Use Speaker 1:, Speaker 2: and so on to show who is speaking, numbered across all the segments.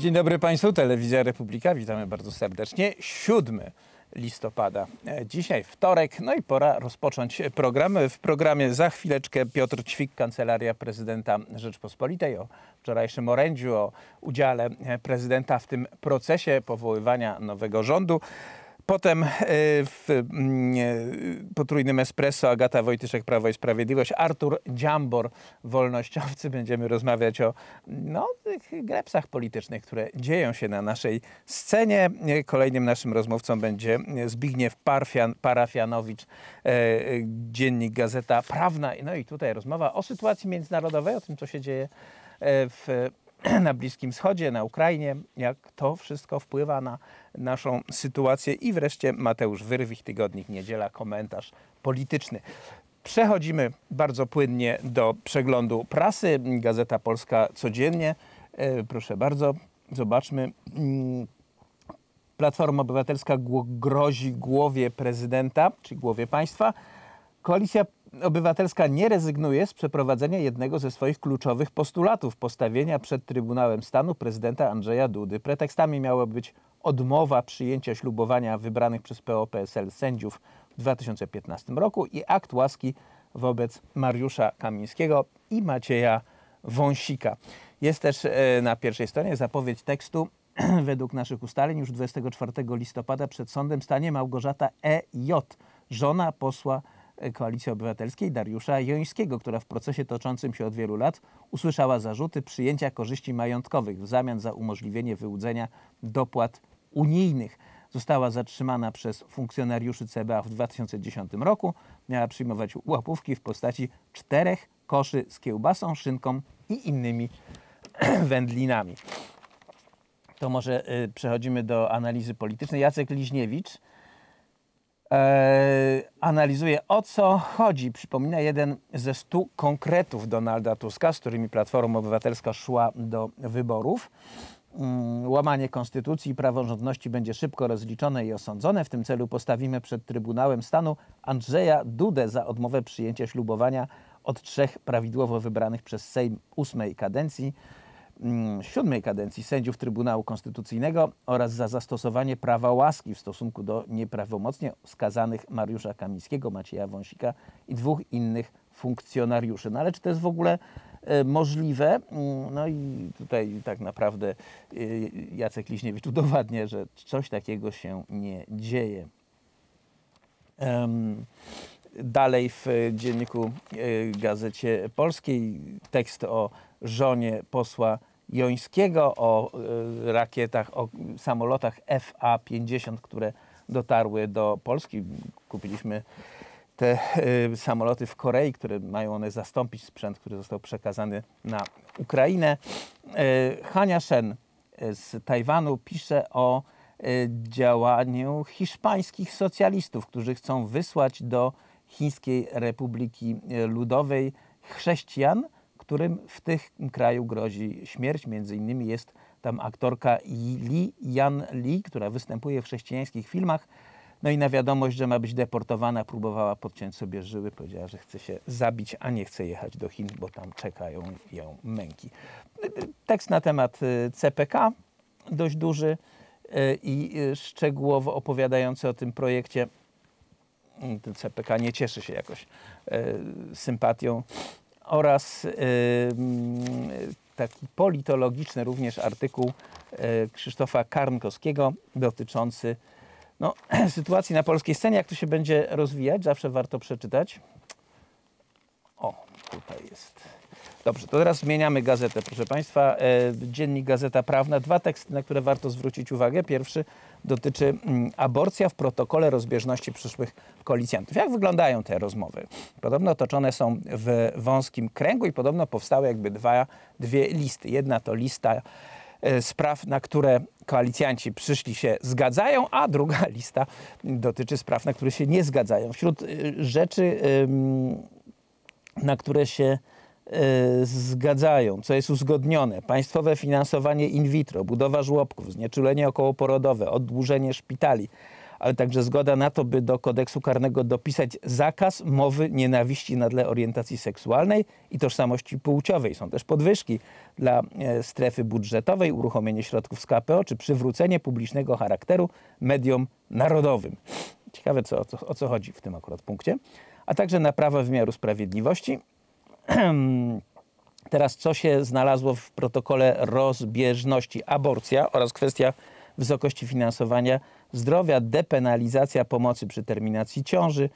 Speaker 1: Dzień dobry Państwu, Telewizja Republika, witamy bardzo serdecznie. 7 listopada, e, dzisiaj wtorek, no i pora rozpocząć program. W programie za chwileczkę Piotr Ćwik, Kancelaria Prezydenta Rzeczpospolitej o wczorajszym orędziu, o udziale e, prezydenta w tym procesie powoływania nowego rządu. Potem e, w mm, e, potrójnym espresso Agata Wojtyszek, Prawo i Sprawiedliwość, Artur Dziambor, wolnościowcy. Będziemy rozmawiać o no, tych grepsach politycznych, które dzieją się na naszej scenie. E, kolejnym naszym rozmówcą będzie Zbigniew Parfian, Parafianowicz, dziennik Gazeta Prawna. No i tutaj rozmowa o sytuacji międzynarodowej, o tym, co się dzieje w na Bliskim Wschodzie, na Ukrainie, jak to wszystko wpływa na naszą sytuację. I wreszcie Mateusz Wyrwich, Tygodnik Niedziela, komentarz polityczny. Przechodzimy bardzo płynnie do przeglądu prasy. Gazeta Polska codziennie. E, proszę bardzo, zobaczmy. Mm, Platforma Obywatelska grozi głowie prezydenta, czy głowie państwa. Koalicja Obywatelska nie rezygnuje z przeprowadzenia jednego ze swoich kluczowych postulatów postawienia przed Trybunałem Stanu prezydenta Andrzeja Dudy. Pretekstami miała być odmowa przyjęcia ślubowania wybranych przez PO-PSL sędziów w 2015 roku i akt łaski wobec Mariusza Kamińskiego i Macieja Wąsika. Jest też e, na pierwszej stronie zapowiedź tekstu. Według naszych ustaleń już 24 listopada przed sądem stanie Małgorzata E.J., żona posła Koalicji Obywatelskiej Dariusza Jońskiego, która w procesie toczącym się od wielu lat usłyszała zarzuty przyjęcia korzyści majątkowych w zamian za umożliwienie wyłudzenia dopłat unijnych. Została zatrzymana przez funkcjonariuszy CBA w 2010 roku. Miała przyjmować łapówki w postaci czterech koszy z kiełbasą, szynką i innymi wędlinami. To może y, przechodzimy do analizy politycznej. Jacek Liźniewicz analizuje o co chodzi. Przypomina jeden ze stu konkretów Donalda Tuska, z którymi Platforma Obywatelska szła do wyborów. Mm, łamanie konstytucji i praworządności będzie szybko rozliczone i osądzone. W tym celu postawimy przed Trybunałem Stanu Andrzeja Dudę za odmowę przyjęcia ślubowania od trzech prawidłowo wybranych przez Sejm ósmej kadencji Mm, siódmej kadencji sędziów Trybunału Konstytucyjnego oraz za zastosowanie prawa łaski w stosunku do nieprawomocnie skazanych Mariusza Kamińskiego, Macieja Wąsika i dwóch innych funkcjonariuszy. No ale czy to jest w ogóle e, możliwe? Mm, no i tutaj tak naprawdę e, Jacek Liśniewicz udowadnia, że coś takiego się nie dzieje. Dalej w dzienniku e, Gazecie Polskiej tekst o żonie posła Jońskiego, o y, rakietach, o samolotach FA-50, które dotarły do Polski. Kupiliśmy te y, samoloty w Korei, które mają one zastąpić sprzęt, który został przekazany na Ukrainę. Y, Hania Shen z Tajwanu pisze o działaniu hiszpańskich socjalistów, którzy chcą wysłać do Chińskiej Republiki Ludowej chrześcijan, którym w tym kraju grozi śmierć. Między innymi jest tam aktorka Li Yan która występuje w chrześcijańskich filmach. No i na wiadomość, że ma być deportowana, próbowała podciąć sobie żyły. Powiedziała, że chce się zabić, a nie chce jechać do Chin, bo tam czekają ją męki. Tekst na temat y, CPK, dość duży y, i y, szczegółowo opowiadający o tym projekcie. Ten CPK nie cieszy się jakoś sympatią oraz taki politologiczny również artykuł e, Krzysztofa Karnkowskiego dotyczący no, sytuacji na polskiej scenie, jak to się będzie rozwijać, zawsze warto przeczytać. O, tutaj jest. Dobrze, to teraz zmieniamy gazetę, proszę Państwa. E, dziennik Gazeta Prawna. Dwa teksty, na które warto zwrócić uwagę. Pierwszy dotyczy mm, aborcja w protokole rozbieżności przyszłych koalicjantów. Jak wyglądają te rozmowy? Podobno toczone są w wąskim kręgu i podobno powstały jakby dwa, dwie listy. Jedna to lista e, spraw, na które koalicjanci przyszli się zgadzają, a druga lista dotyczy spraw, na które się nie zgadzają. Wśród e, rzeczy, na które się zgadzają, co jest uzgodnione. Państwowe finansowanie in vitro, budowa żłobków, znieczulenie okołoporodowe, oddłużenie szpitali, ale także zgoda na to, by do kodeksu karnego dopisać zakaz mowy nienawiści na tle orientacji seksualnej i tożsamości płciowej. Są też podwyżki dla e, strefy budżetowej, uruchomienie środków z KPO czy przywrócenie publicznego charakteru mediom narodowym. Ciekawe, co, o, co, o co chodzi w tym akurat punkcie. A także naprawa wymiaru sprawiedliwości. Teraz co się znalazło w protokole rozbieżności? Aborcja oraz kwestia wysokości finansowania zdrowia, depenalizacja pomocy przy terminacji ciąży.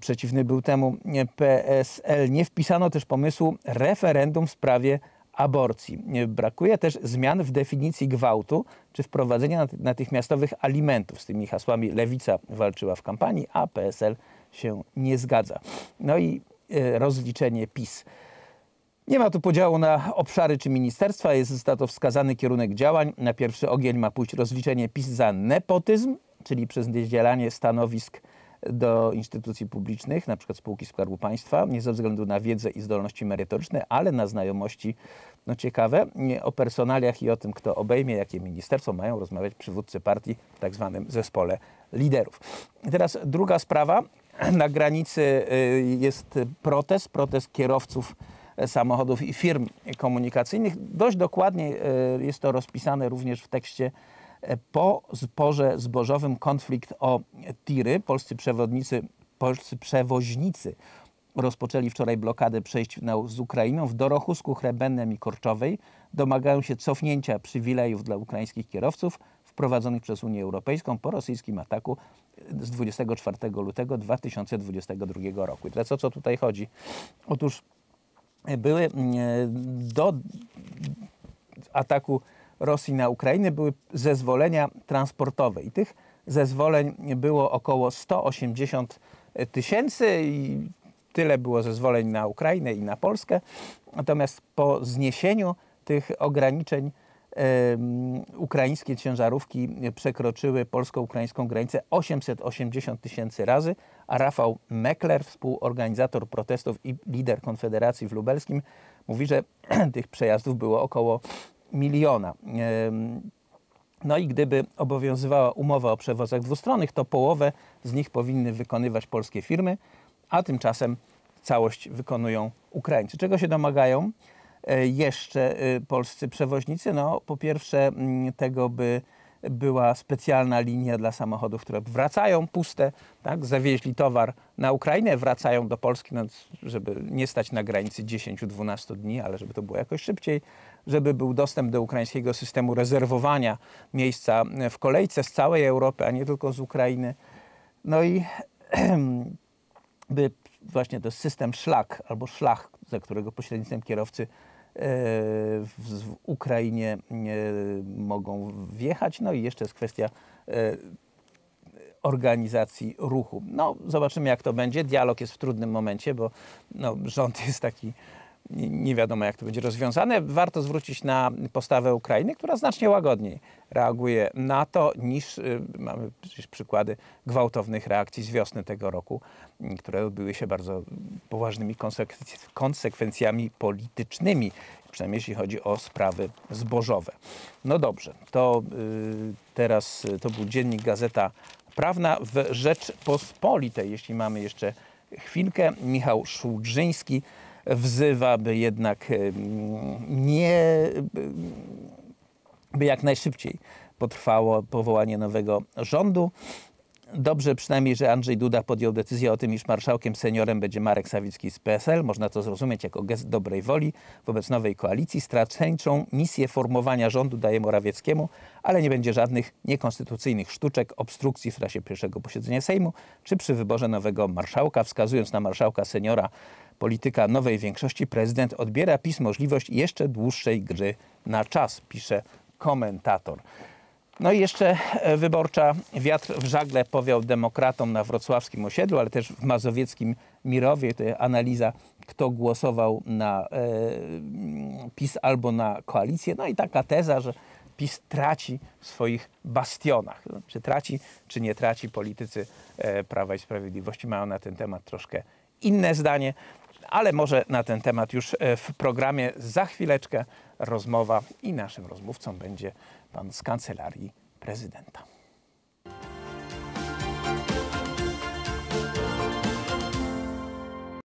Speaker 1: Przeciwny był temu PSL. Nie wpisano też pomysłu referendum w sprawie aborcji. Brakuje też zmian w definicji gwałtu czy wprowadzenia natychmiastowych alimentów. Z tymi hasłami Lewica walczyła w kampanii, a PSL się nie zgadza. No i rozliczenie PiS. Nie ma tu podziału na obszary czy ministerstwa, jest za to wskazany kierunek działań. Na pierwszy ogień ma pójść rozliczenie PiS za nepotyzm, czyli przez niedzielanie stanowisk do instytucji publicznych, na przykład spółki Skarbu Państwa, nie ze względu na wiedzę i zdolności merytoryczne, ale na znajomości no ciekawe. O personaliach i o tym, kto obejmie jakie ministerstwo, mają rozmawiać przywódcy partii w tak zwanym zespole liderów. I teraz druga sprawa. Na granicy y, jest protest, protest kierowców samochodów i firm komunikacyjnych. Dość dokładnie y, jest to rozpisane również w tekście po zborze zbożowym konflikt o tiry. Polscy przewodnicy, polscy przewoźnicy rozpoczęli wczoraj blokadę przejść z Ukrainą w Dorochusku, Hrebennem i Korczowej. Domagają się cofnięcia przywilejów dla ukraińskich kierowców wprowadzonych przez Unię Europejską po rosyjskim ataku z 24 lutego 2022 roku. I teraz o co tutaj chodzi? Otóż były mm, do ataku Rosji na Ukrainę były zezwolenia transportowe i tych zezwoleń było około 180 tysięcy i tyle było zezwoleń na Ukrainę i na Polskę. Natomiast po zniesieniu tych ograniczeń ukraińskie ciężarówki przekroczyły polsko-ukraińską granicę 880 tysięcy razy, a Rafał Mekler, współorganizator protestów i lider Konfederacji w Lubelskim, mówi, że tych przejazdów było około miliona. No i gdyby obowiązywała umowa o przewozach dwustronnych, to połowę z nich powinny wykonywać polskie firmy, a tymczasem całość wykonują Ukraińcy. Czego się domagają jeszcze e, polscy przewoźnicy? No, po pierwsze mm, tego, by była specjalna linia dla samochodów, które wracają puste, tak? zawieźli towar na Ukrainę, wracają do Polski, no, żeby nie stać na granicy 10-12 dni, ale żeby to było jakoś szybciej, żeby był dostęp do ukraińskiego systemu rezerwowania miejsca w kolejce z całej Europy, a nie tylko z Ukrainy. No i by właśnie to system szlak albo szlach, za którego pośrednictwem kierowcy w Ukrainie mogą wjechać. No i jeszcze jest kwestia e, organizacji ruchu. No, zobaczymy jak to będzie. Dialog jest w trudnym momencie, bo no, rząd jest taki nie wiadomo, jak to będzie rozwiązane. Warto zwrócić na postawę Ukrainy, która znacznie łagodniej reaguje na to, niż y, mamy przecież przykłady gwałtownych reakcji z wiosny tego roku, które odbyły się bardzo poważnymi konsekwencjami politycznymi, przynajmniej jeśli chodzi o sprawy zbożowe. No dobrze, to y, teraz to był dziennik Gazeta Prawna w Rzeczpospolitej. Jeśli mamy jeszcze chwilkę, Michał Szulżyński wzywa, by jednak nie, by jak najszybciej potrwało powołanie nowego rządu. Dobrze przynajmniej, że Andrzej Duda podjął decyzję o tym, iż marszałkiem seniorem będzie Marek Sawicki z PSL. Można to zrozumieć jako gest dobrej woli wobec nowej koalicji. Strategiczną misję formowania rządu daje Morawieckiemu, ale nie będzie żadnych niekonstytucyjnych sztuczek, obstrukcji w trasie pierwszego posiedzenia Sejmu czy przy wyborze nowego marszałka. Wskazując na marszałka seniora polityka nowej większości, prezydent odbiera PiS możliwość jeszcze dłuższej gry na czas, pisze komentator. No i jeszcze e, wyborcza wiatr w żagle powiał demokratom na wrocławskim osiedlu, ale też w mazowieckim Mirowie. To analiza, kto głosował na e, PiS albo na koalicję. No i taka teza, że PiS traci w swoich bastionach. Czy traci, czy nie traci, politycy e, Prawa i Sprawiedliwości mają na ten temat troszkę inne zdanie ale może na ten temat już e, w programie za chwileczkę rozmowa i naszym rozmówcą będzie pan z kancelarii prezydenta.